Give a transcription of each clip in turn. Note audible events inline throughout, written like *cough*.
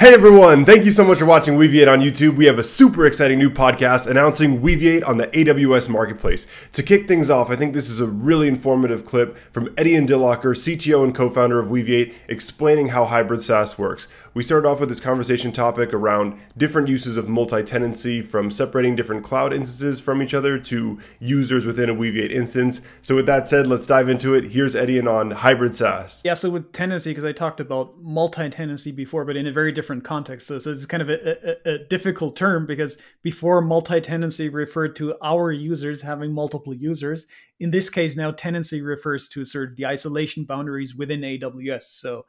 Hey everyone, thank you so much for watching Weaviate on YouTube. We have a super exciting new podcast announcing Weaviate on the AWS Marketplace. To kick things off, I think this is a really informative clip from Etienne Dilocker, CTO and co-founder of Weaviate, explaining how hybrid SaaS works. We started off with this conversation topic around different uses of multi-tenancy from separating different cloud instances from each other to users within a Weaviate instance. So with that said, let's dive into it. Here's Etienne on hybrid SaaS. Yeah, so with tenancy, because I talked about multi-tenancy before, but in a very different different contexts. So, so it's kind of a, a, a difficult term because before multi-tenancy referred to our users having multiple users. In this case, now tenancy refers to sort of the isolation boundaries within AWS. So,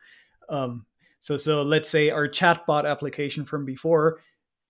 um, so so let's say our chatbot application from before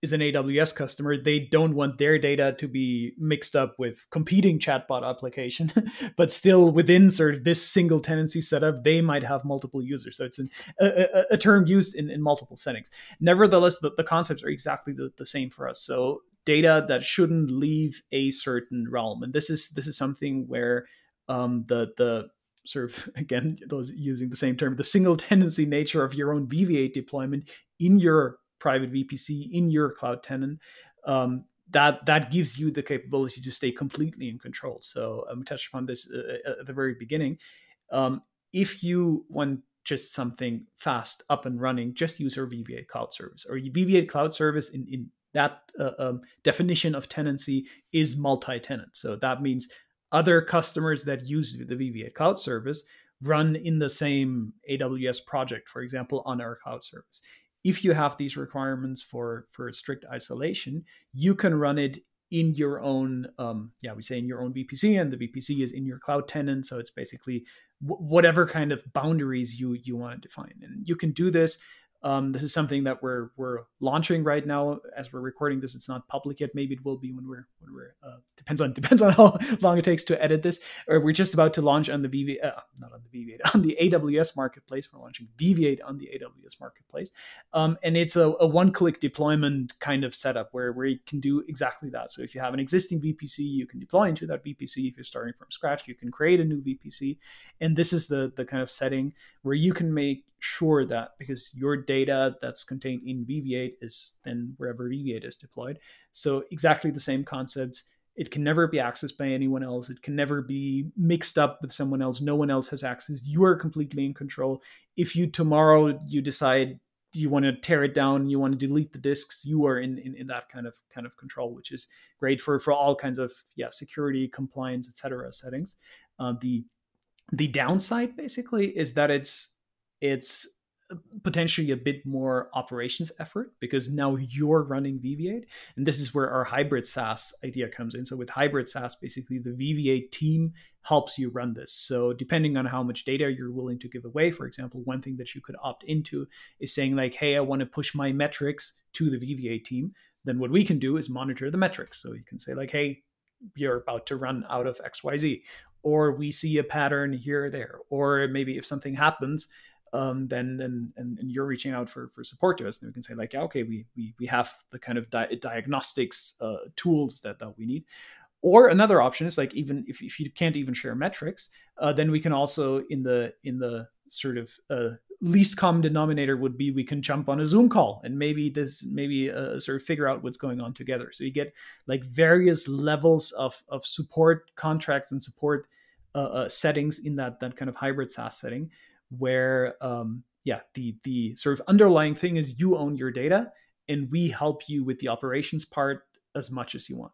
is an AWS customer, they don't want their data to be mixed up with competing chatbot application, *laughs* but still within sort of this single tenancy setup, they might have multiple users. So it's an, a, a, term used in, in multiple settings. Nevertheless, the, the concepts are exactly the, the same for us. So data that shouldn't leave a certain realm, and this is this is something where um, the the sort of *laughs* again those using the same term the single tenancy nature of your own Weaviate deployment in your private VPC in your cloud tenant, um, that that gives you the capability to stay completely in control. So um, we touched upon this uh, uh, at the very beginning. Um, if you want just something fast up and running, just use our Weaviate Cloud Service. Or Weaviate Cloud Service in, in that uh, um, definition of tenancy is multi-tenant. So that means other customers that use the Weaviate Cloud Service run in the same AWS project, for example, on our cloud service if you have these requirements for for strict isolation, you can run it in your own um, yeah we say in your own VPC and the VPC is in your cloud tenant so it's basically whatever kind of boundaries you you want to define. And you can do this um, this is something that we're we're launching right now as we're recording this. It's not public yet. Maybe it will be when we're when we're uh, depends on *laughs* depends on how long it takes to edit this. Or we're just about to launch on the VV uh, not on the Weaviate *laughs* on the AWS marketplace. We're launching Weaviate on the AWS marketplace, um, and it's a, a one click deployment kind of setup where where you can do exactly that. So if you have an existing VPC, you can deploy into that VPC. If you're starting from scratch, you can create a new VPC, and this is the the kind of setting where you can make sure that because your data that's contained in Weaviate is then wherever Weaviate is deployed. So exactly the same concept. It can never be accessed by anyone else. It can never be mixed up with someone else. No one else has access. You are completely in control. If you tomorrow you decide you want to tear it down, you want to delete the disks, you are in, in, in that kind of kind of control, which is great for for all kinds of yeah security, compliance, etc. settings. Uh, the the downside basically is that it's it's uh, potentially a bit more operations effort because now you're running Weaviate. And this is where our hybrid SaaS idea comes in. So with hybrid SaaS, basically the Weaviate team helps you run this. So depending on how much data you're willing to give away, for example, one thing that you could opt into is saying like, hey, I want to push my metrics to the Weaviate team. Then what we can do is monitor the metrics. So you can say like, hey, you're about to run out of XYZ, or we see a pattern here or there, or maybe if something happens, um, then and, and, you're reaching out for for support to us, and we can say like, yeah, okay, we we we have the kind of di- diagnostics uh, tools that that we need. Or another option is like even if, if you can't even share metrics, uh, then we can also in the in the sort of uh, least common denominator would be we can jump on a Zoom call and maybe this maybe uh, sort of figure out what's going on together. So you get like various levels of of support contracts and support uh, uh, settings in that that kind of hybrid SaaS setting where um, yeah the the sort of underlying thing is you own your data and we help you with the operations part as much as you want